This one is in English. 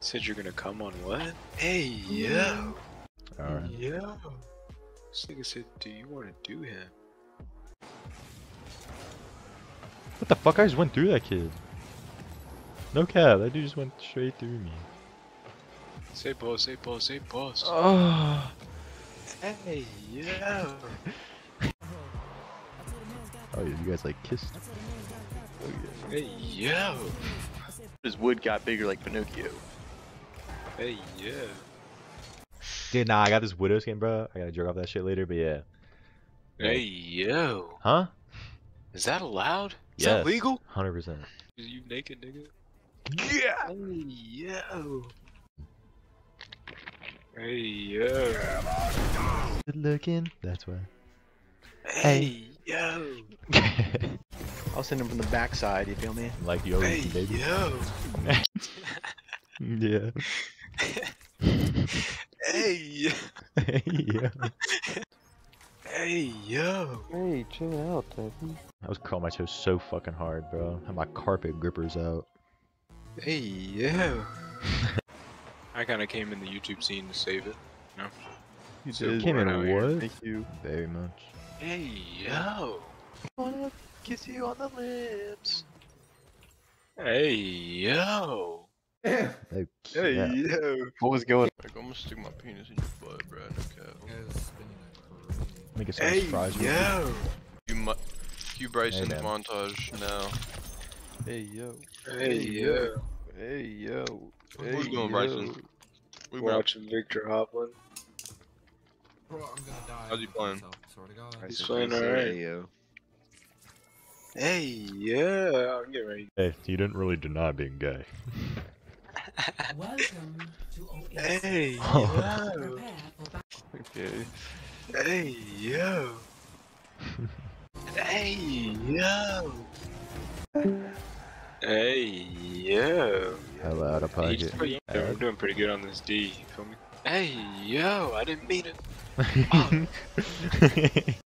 Said you're gonna come on what? Hey, yo. Alright. Yo. This nigga said, do you want to do him? What the fuck? I just went through that kid. No cap, that dude just went straight through me. Say boss, say boss, say boss. Oh. Hey, yo. Oh, yeah, you guys like kissed? Oh, yeah. Hey, yo. His wood got bigger like Pinocchio. Hey, yo. Dude, nah, I got this Widow skin, bro. I gotta jerk off that shit later, but yeah. Hey, yo. Huh? Is that allowed? Is Yes. that legal? 100%. Is you naked, nigga? Yeah! Hey, yo. Hey, yo. Good looking. That's why. Hey, yo. I'll send him from the backside, you feel me? like you always Hey, baby. yo. Yeah. Hey, yo. yeah. Hey, yo. Hey, chill out, Tevin. I was curling my toes so fucking hard, bro. Had my carpet grippers out. Hey, yo. I kind of came in the YouTube scene to save it. No. You So did. Came in out here. Thank you. Very much. Hey, yo. I Wanna kiss you on the lips. Hey, yo. Okay. yeah. yo. What was going Like, I'm gonna stick my penis in your butt, bro. No cap. Let me get some Hey, fries. real quick. yo. You mu- Q Bryson's man. montage now. Hey, yo. Hey, yo. Hey, yo. Who's Hey, going, yo. Bryson? We want. Watching Viktor Hovland. Bro, I'm gonna die. How's he playing? Swear to God. He's playing alright. Hey, yeah. I'm getting ready. Hey, you didn't really deny being gay. Welcome to Oasis. Hey, Oh. yo. Okay. Hey, yo. Hey, yo. Hey, yo. Hell out of Hey, pocket. pretty- I'm doing pretty good on this D. You feel me? Hey, yo. I didn't mean it. Alright.